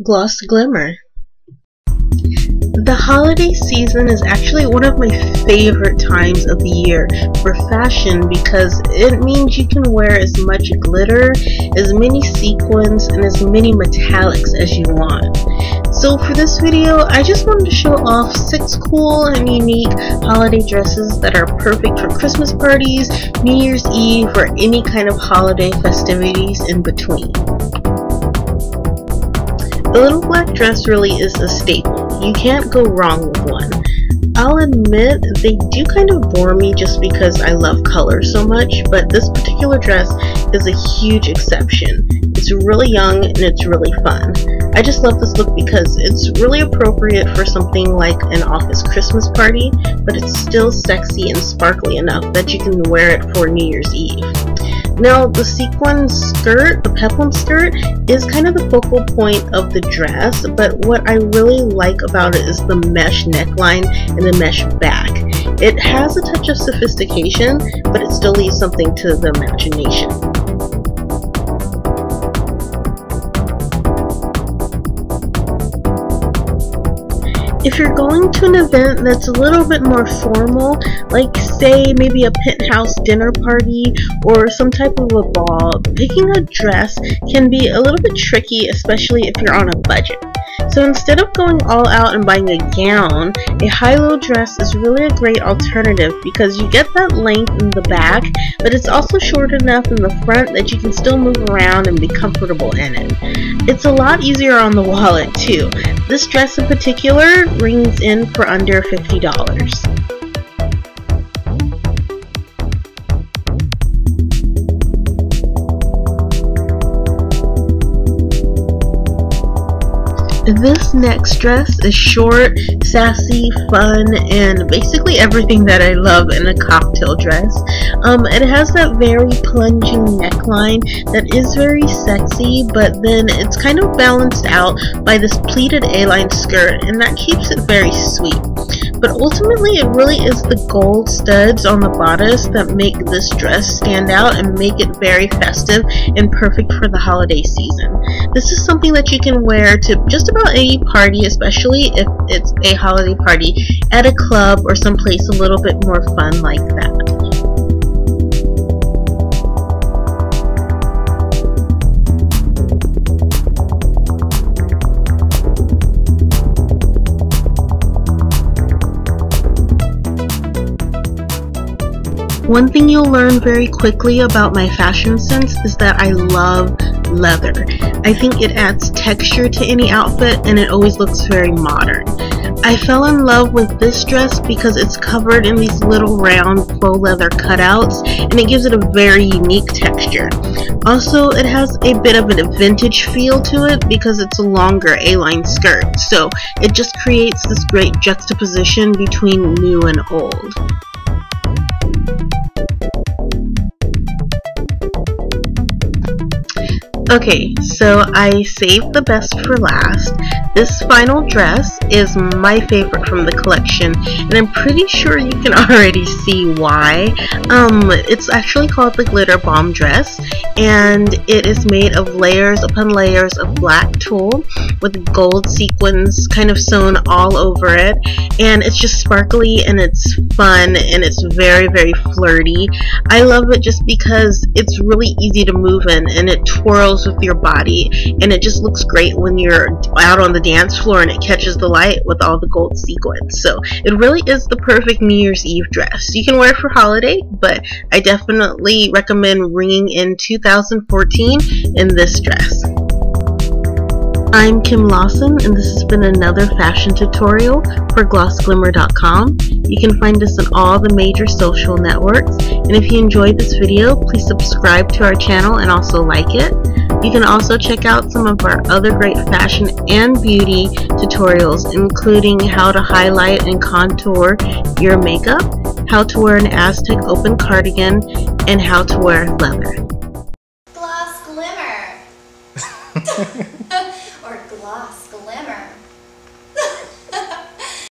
Gloss Glimmer. The holiday season is actually one of my favorite times of the year for fashion because it means you can wear as much glitter, as many sequins, and as many metallics as you want. So for this video, I just wanted to show off 6 cool and unique holiday dresses that are perfect for Christmas parties, New Year's Eve, or any kind of holiday festivities in between. The little black dress really is a staple. You can't go wrong with one. I'll admit they do kind of bore me just because I love color so much, but this particular dress is a huge exception. It's really young and it's really fun. I just love this look because it's really appropriate for something like an office Christmas party, but it's still sexy and sparkly enough that you can wear it for New Year's Eve. Now the sequin skirt, the peplum skirt, is kind of the focal point of the dress, but what I really like about it is the mesh neckline and the mesh back. It has a touch of sophistication, but it still leaves something to the imagination. If you're going to an event that's a little bit more formal, like say maybe a penthouse dinner party or some type of a ball, picking a dress can be a little bit tricky, especially if you're on a budget. So instead of going all out and buying a gown, a high-low dress is really a great alternative because you get that length in the back, but it's also short enough in the front that you can still move around and be comfortable in it. It's a lot easier on the wallet too. This dress in particular rings in for under $50. This next dress is short, sassy, fun, and basically everything that I love in a cocktail dress. Um, it has that very plunging neckline that is very sexy, but then it's kind of balanced out by this pleated A-line skirt, and that keeps it very sweet. But ultimately, it really is the gold studs on the bodice that make this dress stand out and make it very festive and perfect for the holiday season. This is something that you can wear to just about any party, especially if it's a holiday party at a club or someplace a little bit more fun like that. One thing you'll learn very quickly about my fashion sense is that I love leather. I think it adds texture to any outfit and it always looks very modern. I fell in love with this dress because it's covered in these little round faux leather cutouts and it gives it a very unique texture. Also, it has a bit of a vintage feel to it because it's a longer A-line skirt, so it just creates this great juxtaposition between new and old. Okay, so I saved the best for last. This final dress is my favorite from the collection, and I'm pretty sure you can already see why. Um, it's actually called the Glitter Bomb Dress, and it is made of layers upon layers of black tulle with gold sequins kind of sewn all over it, and it's just sparkly and it's fun and it's very, very flirty. I love it just because it's really easy to move in and it twirls with your body and it just looks great when you're out on the dance floor and it catches the light with all the gold sequins. So it really is the perfect New Year's Eve dress. You can wear it for holiday but I definitely recommend ringing in 2014 in this dress I'm Kim Lawson and this has been another fashion tutorial for glossglimmer.com. You can find us on all the major social networks and if you enjoyed this video please subscribe to our channel and also like it. You can also check out some of our other great fashion and beauty tutorials including how to highlight and contour your makeup, how to wear an Aztec open cardigan, and how to wear leather. Gloss Glimmer!